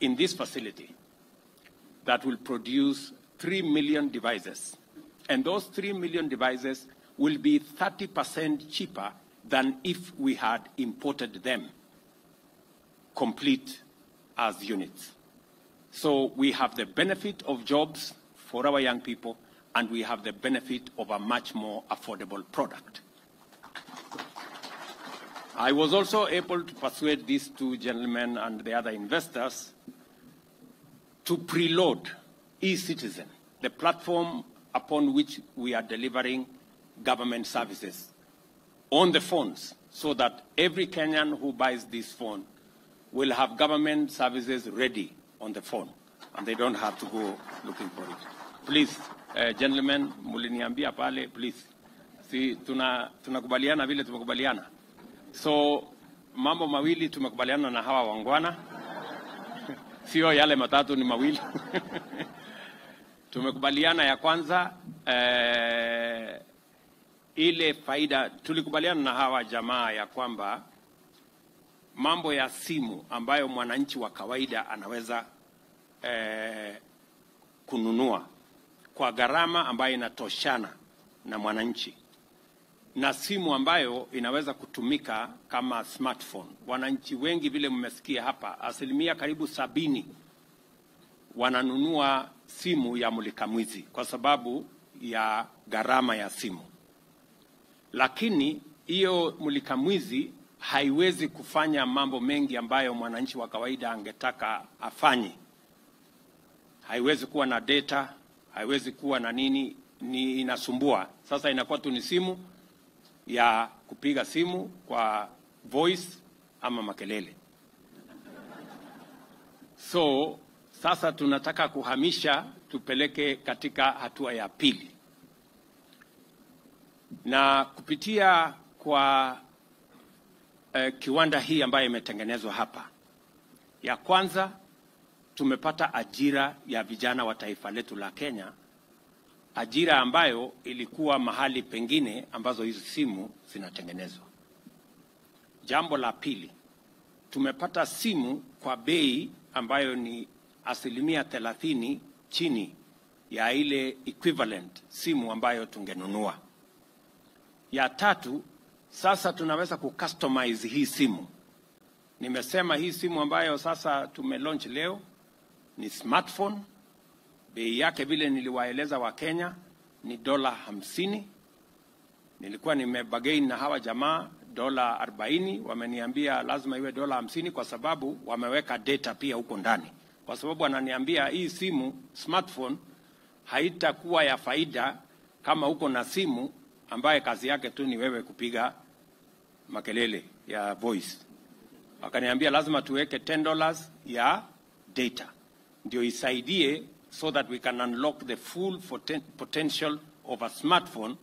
in this facility that will produce 3 million devices. And those 3 million devices will be 30% cheaper than if we had imported them complete as units. So we have the benefit of jobs for our young people, and we have the benefit of a much more affordable product. I was also able to persuade these two gentlemen and the other investors to preload eCitizen, the platform upon which we are delivering government services, on the phones, so that every Kenyan who buys this phone will have government services ready on the phone, and they don't have to go looking for it. Please, uh, gentlemen, muliniambia pale, please. Si tuna tunakubaliana vile tumekubaliana. So mambo mawili tumekubaliana na hawa wangwana, sio yale matatu, ni mawili. tumekubaliana ya kwanza eh, ile faida, tulikubaliana na hawa jamaa ya kwamba mambo ya simu ambayo mwananchi wa kawaida anaweza eh, kununua kwa gharama ambayo inatoshana na mwananchi na simu ambayo inaweza kutumika kama smartphone. Wananchi wengi vile mmesikia hapa, asilimia karibu sabini wananunua simu ya mulika mwizi kwa sababu ya gharama ya simu, lakini hiyo mulika mwizi haiwezi kufanya mambo mengi ambayo mwananchi wa kawaida angetaka afanye. Haiwezi kuwa na data, haiwezi kuwa na nini, ni inasumbua. Sasa inakuwa tu ni simu ya kupiga simu kwa voice ama makelele. So sasa tunataka kuhamisha tupeleke katika hatua ya pili, na kupitia kwa eh, kiwanda hii ambayo imetengenezwa hapa, ya kwanza tumepata ajira ya vijana wa taifa letu la Kenya, ajira ambayo ilikuwa mahali pengine ambazo hizi simu zinatengenezwa. Jambo la pili, tumepata simu kwa bei ambayo ni asilimia thelathini chini ya ile equivalent simu ambayo tungenunua. Ya tatu, sasa tunaweza kucustomize hii simu. Nimesema hii simu ambayo sasa tumelaunch leo ni smartphone. Bei yake vile niliwaeleza Wakenya ni dola hamsini. Nilikuwa nimebagain na hawa jamaa dola arobaini, wameniambia lazima iwe dola hamsini kwa sababu wameweka data pia huko ndani, kwa sababu wananiambia hii simu smartphone haitakuwa ya faida kama uko na simu ambaye kazi yake tu ni wewe kupiga makelele ya voice. Wakaniambia lazima tuweke 10 dollars ya data ndio isaidie so that we can unlock the full poten- potential of a smartphone.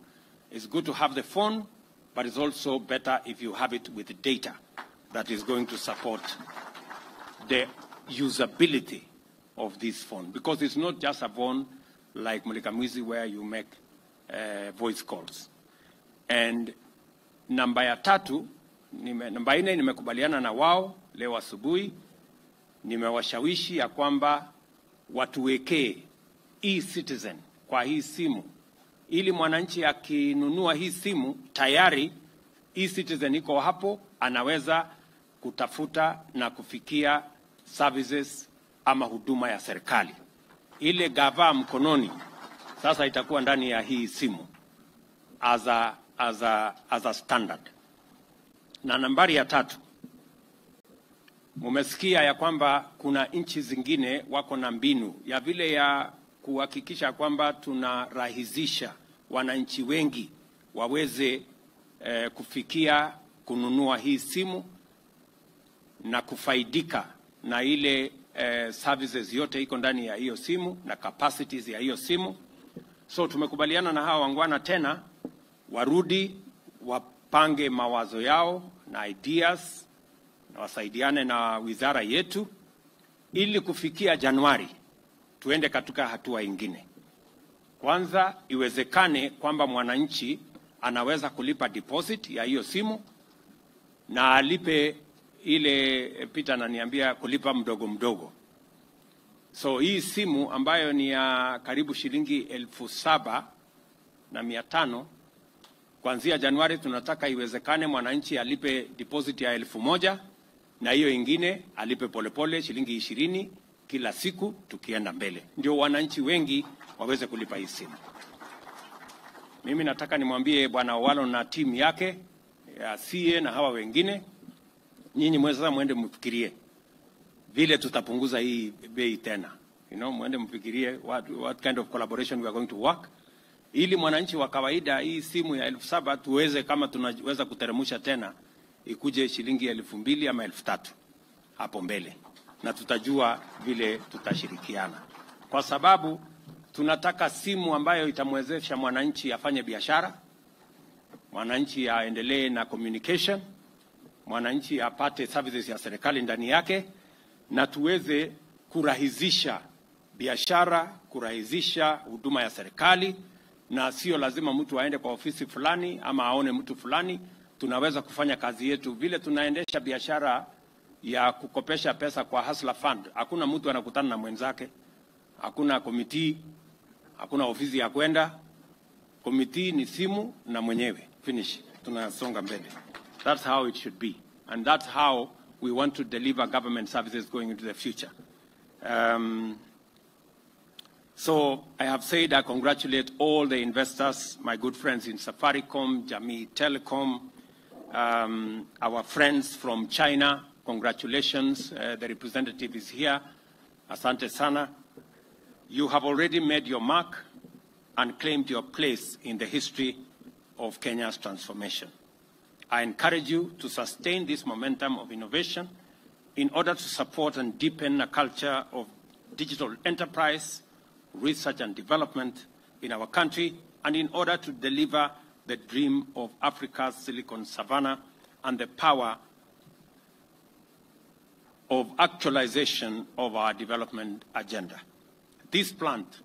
It's good to have the phone, but it's also better if you have it with data that is going to support the usability of this phone because it's not just a phone like Mulikamwizi where you make uh, voice calls. And namba ya tatu, nime, namba nne nimekubaliana na wao leo asubuhi, nimewashawishi ya kwamba watuwekee e-citizen kwa hii simu ili mwananchi akinunua hii simu tayari e-citizen iko hapo, anaweza kutafuta na kufikia services ama huduma ya serikali. Ile gava mkononi sasa itakuwa ndani ya hii simu as a, as a, as a standard. Na nambari ya tatu, mumesikia ya kwamba kuna nchi zingine wako na mbinu ya vile ya kuhakikisha kwamba tunarahisisha wananchi wengi waweze eh, kufikia kununua hii simu na kufaidika na ile eh, services yote iko ndani ya hiyo simu na capacities ya hiyo simu. So tumekubaliana na hawa wangwana tena warudi wapange mawazo yao na ideas na wasaidiane na wizara yetu ili kufikia Januari tuende katika hatua ingine. Kwanza iwezekane kwamba mwananchi anaweza kulipa deposit ya hiyo simu na alipe ile pita ananiambia kulipa mdogo mdogo, So hii simu ambayo ni ya karibu shilingi elfu saba na mia tano kuanzia Januari tunataka iwezekane mwananchi alipe deposit ya elfu moja na hiyo ingine alipe polepole shilingi ishirini kila siku tukienda mbele, ndio wananchi wengi waweze kulipa hii simu. Mimi nataka nimwambie Bwana Owalo na timu yake ya CA na hawa wengine, nyinyi mweza mwende mfikirie vile tutapunguza hii bei tena, you know, mwende mfikirie what, what kind of collaboration we are going to work. Ili mwananchi wa kawaida hii simu ya elfu saba tuweze kama tunaweza kuteremsha tena ikuje shilingi elfu mbili ama elfu tatu hapo mbele, na tutajua vile tutashirikiana, kwa sababu tunataka simu ambayo itamwezesha mwananchi afanye biashara, mwananchi aendelee na communication, mwananchi apate services ya serikali ndani yake, na tuweze kurahisisha biashara, kurahisisha huduma ya serikali. Na sio lazima mtu aende kwa ofisi fulani ama aone mtu fulani. Tunaweza kufanya kazi yetu vile tunaendesha biashara ya kukopesha pesa kwa Hustler Fund. Hakuna mtu anakutana na mwenzake, hakuna komiti, hakuna ofisi ya kwenda. Komiti ni simu na mwenyewe, finish, tunasonga mbele. That's how it should be and that's how we want to deliver government services going into the future. Um, So I have said I congratulate all the investors, my good friends in Safaricom, Jamii Telecom, um, our friends from China. Congratulations, uh, the representative is here. Asante sana. You have already made your mark and claimed your place in the history of Kenya's transformation. I encourage you to sustain this momentum of innovation in order to support and deepen a culture of digital enterprise, research and development in our country and in order to deliver the dream of Africa's Silicon Savannah and the power of actualization of our development agenda. This plant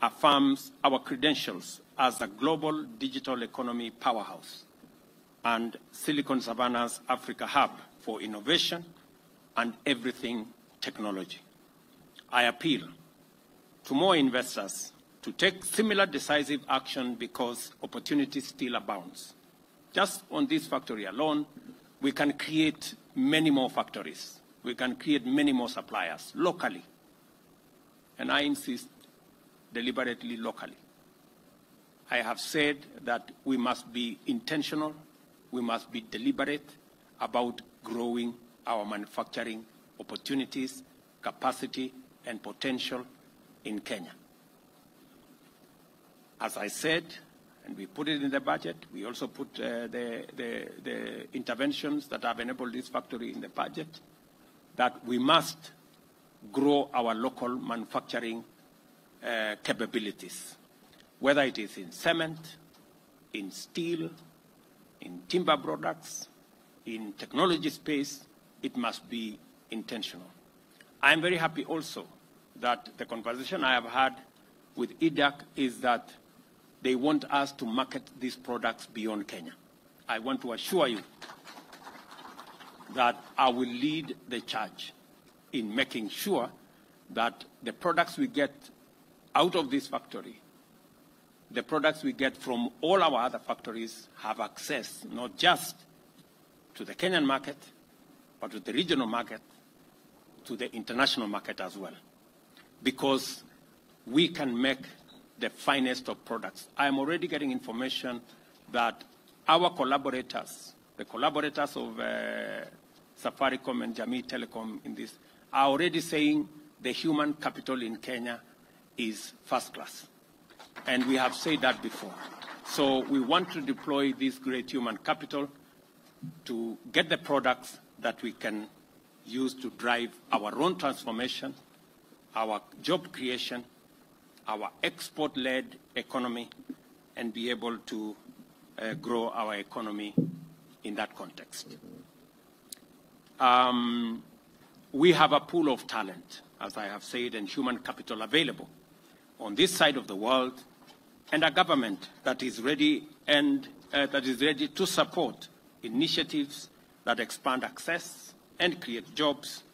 affirms our credentials as a global digital economy powerhouse and Silicon Savannah's Africa hub for innovation and everything technology. I appeal to more investors to take similar decisive action because opportunity still abounds. Just on this factory alone, we can create many more factories. We can create many more suppliers locally. And I insist deliberately locally. I have said that we must be intentional, we must be deliberate about growing our manufacturing opportunities, capacity, and potential in Kenya. As I said, and we put it in the budget, we also put uh, the, the, the interventions that have enabled this factory in the budget, that we must grow our local manufacturing uh, capabilities, whether it is in cement, in steel, in timber products, in technology space, it must be intentional. I'm very happy also that the conversation I have had with EDAC is that they want us to market these products beyond Kenya. I want to assure you that I will lead the charge in making sure that the products we get out of this factory, the products we get from all our other factories have access not just to the Kenyan market, but to the regional market, to the international market as well. Because we can make the finest of products. I am already getting information that our collaborators, the collaborators of uh, Safaricom and Jamii Telecom in this, are already saying the human capital in Kenya is first class. And we have said that before. So we want to deploy this great human capital to get the products that we can use to drive our own transformation, our job creation, our export-led economy, and be able to uh, grow our economy in that context. Um, we have a pool of talent, as I have said, and human capital available on this side of the world, and a government that is ready and uh, that is ready to support initiatives that expand access and create jobs.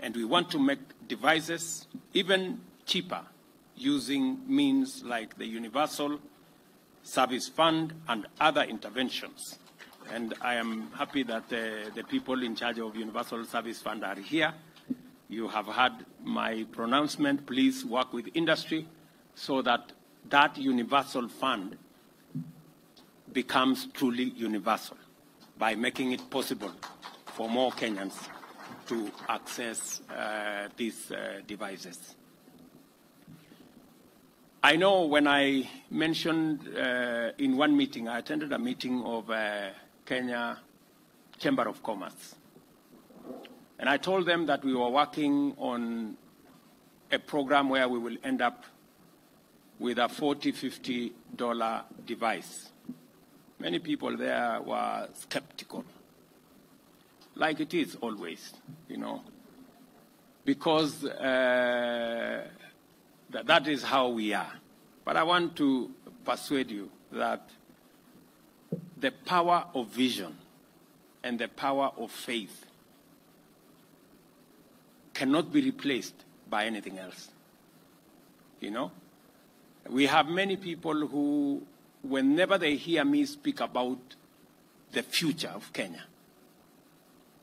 And we want to make devices, even cheaper, using means like the Universal Service Fund and other interventions. And I am happy that uh, the people in charge of Universal Service Fund are here. You have heard my pronouncement. Please work with industry so that that universal fund becomes truly universal by making it possible for more Kenyans to access uh, these uh, devices. I know when I mentioned uh, in one meeting, I attended a meeting of uh, Kenya Chamber of Commerce. And I told them that we were working on a program where we will end up with a 40, 50 dollar device. Many people there were skeptical, like it is always, you know, because uh, th- that is how we are. But I want to persuade you that the power of vision and the power of faith cannot be replaced by anything else. You know? We have many people who, whenever they hear me speak about the future of Kenya,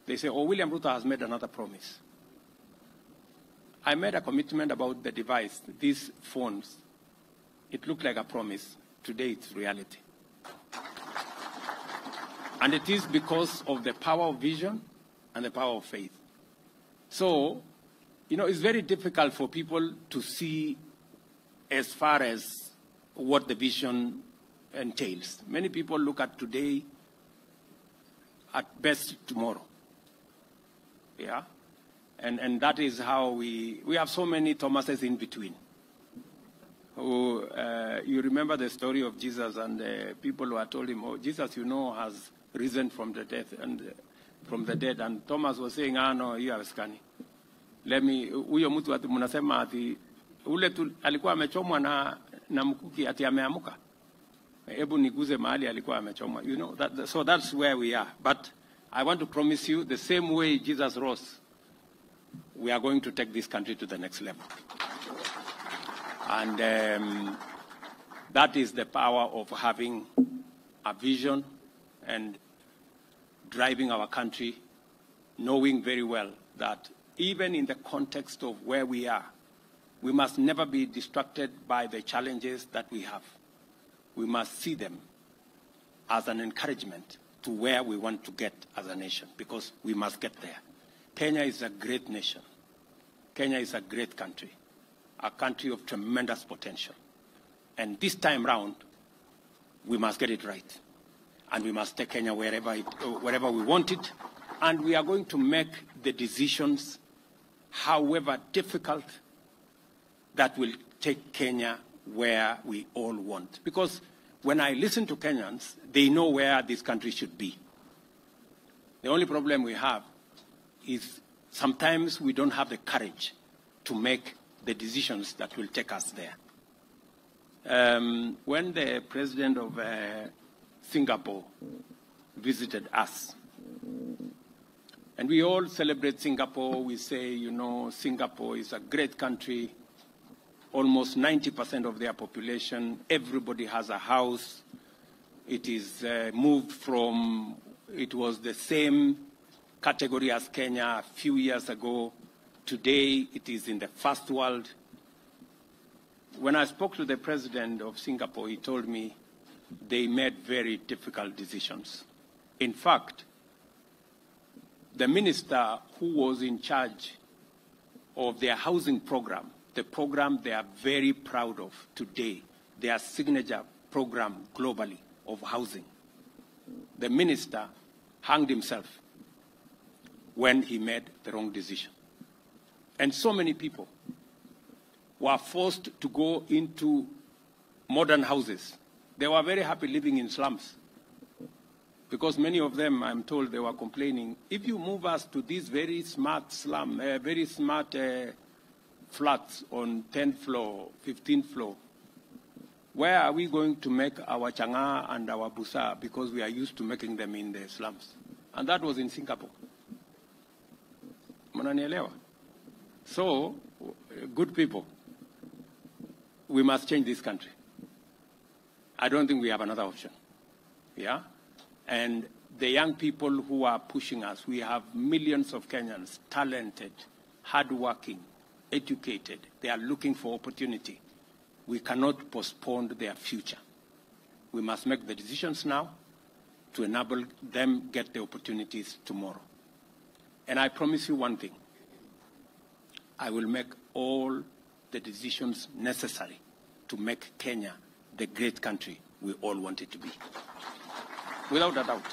they say, oh, William Ruto has made another promise. I made a commitment about the device, these phones. It looked like a promise. Today it's reality. And it is because of the power of vision and the power of faith. So, you know, it's very difficult for people to see as far as what the vision entails. Many people look at today, at best tomorrow. Yeah? And, and that is how we, we have so many Thomases in between. Who, uh, you remember the story of Jesus and the people who had told him, oh, Jesus, you know, has risen from the death and uh, from the dead. And Thomas was saying, ah, no, you hiyo haiwezekani. Let me, huyo mtu ati mnasema ati ule tu, alikuwa amechomwa na, na mkuki ati ameamuka. Hebu niguze mahali alikuwa amechomwa. You know, that, so that's where we are. But I want to promise you, the same way Jesus rose, we are going to take this country to the next level. And um, that is the power of having a vision and driving our country, knowing very well that even in the context of where we are, we must never be distracted by the challenges that we have. We must see them as an encouragement to where we want to get as a nation, because we must get there. Kenya is a great nation. Kenya is a great country, a country of tremendous potential. And this time round, we must get it right. And we must take Kenya wherever, it, wherever we want it. And we are going to make the decisions, however difficult, that will take Kenya where we all want. Because when I listen to Kenyans, they know where this country should be. The only problem we have is sometimes we don't have the courage to make the decisions that will take us there. Um, when the president of uh, Singapore visited us, and we all celebrate Singapore, we say, you know, Singapore is a great country, almost 90% of their population, everybody has a house. It is uh, moved from, it was the same category as Kenya a few years ago. Today, it is in the first world. When I spoke to the president of Singapore, he told me they made very difficult decisions. In fact, the minister who was in charge of their housing program, the program they are very proud of today, their signature program globally of housing, the minister hanged himself when he made the wrong decision. And so many people were forced to go into modern houses. They were very happy living in slums because many of them, I'm told, they were complaining. If you move us to these very smart slum, uh, very smart uh, flats on 10th floor, 15th floor, where are we going to make our chang'aa and our busaa because we are used to making them in the slums? And that was in Singapore. So, good people, we must change this country. I don't think we have another option. Yeah? And the young people who are pushing us, we have millions of Kenyans, talented, hardworking, educated. They are looking for opportunity. We cannot postpone their future. We must make the decisions now to enable them get the opportunities tomorrow. And I promise you one thing. I will make all the decisions necessary to make Kenya the great country we all want it to be. Without a doubt.